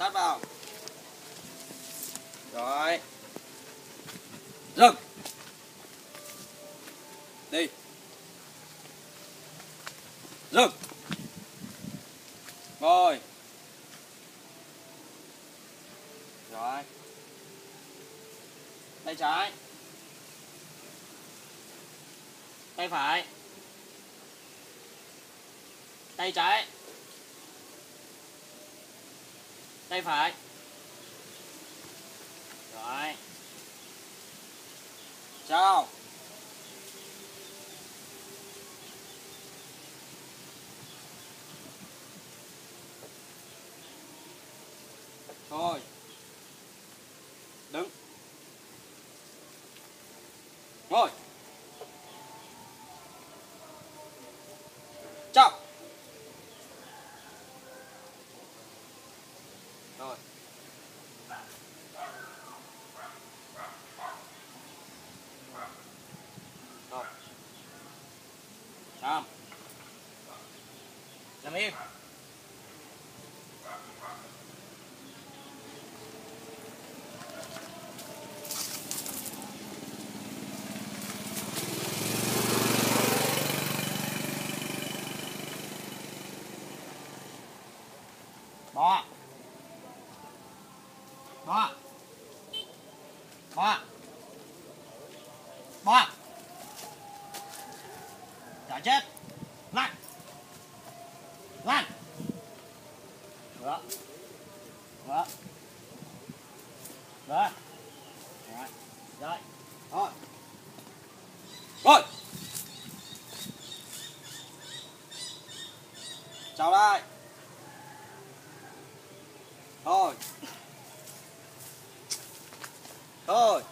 sát vào. Rồi. Dừng. Đi. Dừng. Rồi rồi. Tay trái. Tay phải. Tay trái. Tay phải. Rồi. Chào thôi. Đứng. Ngồi. Rồi. Rồi. Xong. Nằm im bò bò bò bò chả chết. Lăn. Lăn. Nữa nữa nữa rồi. Rồi. Thôi. Rồi chào lại. Thôi. Thôi